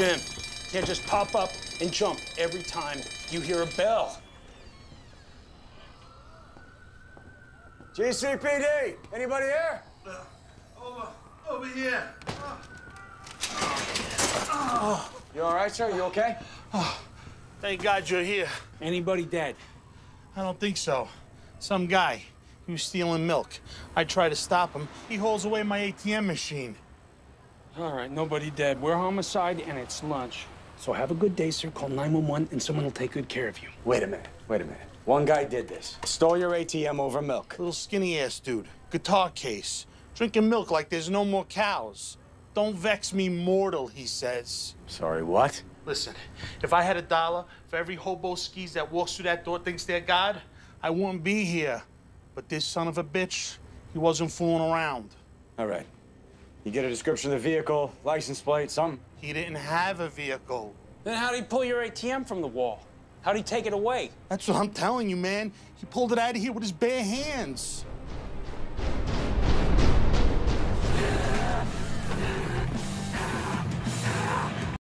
Jim, can't just pop up and jump every time you hear a bell. GCPD, anybody here? Uh, over, over here. You all right, sir? You okay? Thank God you're here. Anybody dead? I don't think so. Some guy. He was stealing milk. I try to stop him. He holds away my ATM machine. All right, nobody dead. We're homicide and it's lunch. So have a good day, sir. Call 911 and someone will take good care of you. Wait a minute. Wait a minute. One guy did this. Stole your ATM over milk. Little skinny ass dude. Guitar case. Drinking milk like there's no more cows. Don't vex me, mortal, he says. Sorry, what? Listen, if I had a dollar for every hobo skis that walks through that door thinks they're God, I wouldn't be here. But this son of a bitch, he wasn't fooling around. All right. You get a description of the vehicle, license plate, something? He didn't have a vehicle. Then how'd he pull your ATM from the wall? How'd he take it away? That's what I'm telling you, man. He pulled it out of here with his bare hands.